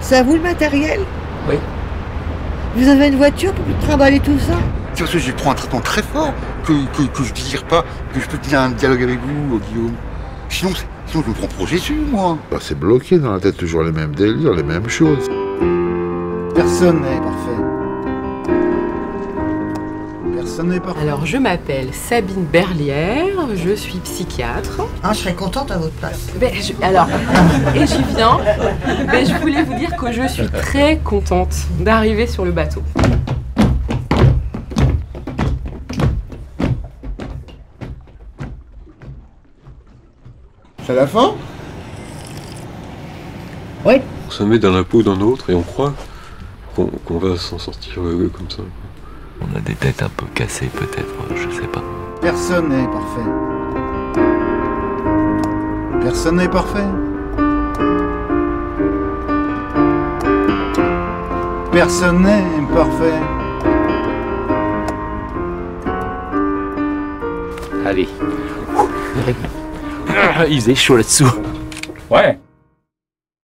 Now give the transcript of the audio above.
C'est à vous le matériel Oui. Vous avez une voiture pour trimballer tout ça C'est parce que je prends un traitement très fort que, que, je ne désire pas, que je peux tenir un dialogue avec vous, euh, Guillaume. Sinon, sinon je me prends projet dessus, moi. Bah, c'est bloqué dans la tête, toujours les mêmes délires, les mêmes choses. Personne n'est parfait. Alors, je m'appelle Sabine Berlière, je suis psychiatre. Ah, je serais contente à votre place. Ben, je- alors, et j'y viens. Ben, je voulais vous dire que je suis très contente d'arriver sur le bateau. C'est la fin? Oui. On se met dans la peau d'un autre et on croit qu'on va s'en sortir comme ça. On a des têtes un peu cassées peut-être, je sais pas. Personne n'est parfait. Personne n'est parfait. Personne n'est parfait. Allez. Il faisait chaud là-dessous. Ouais.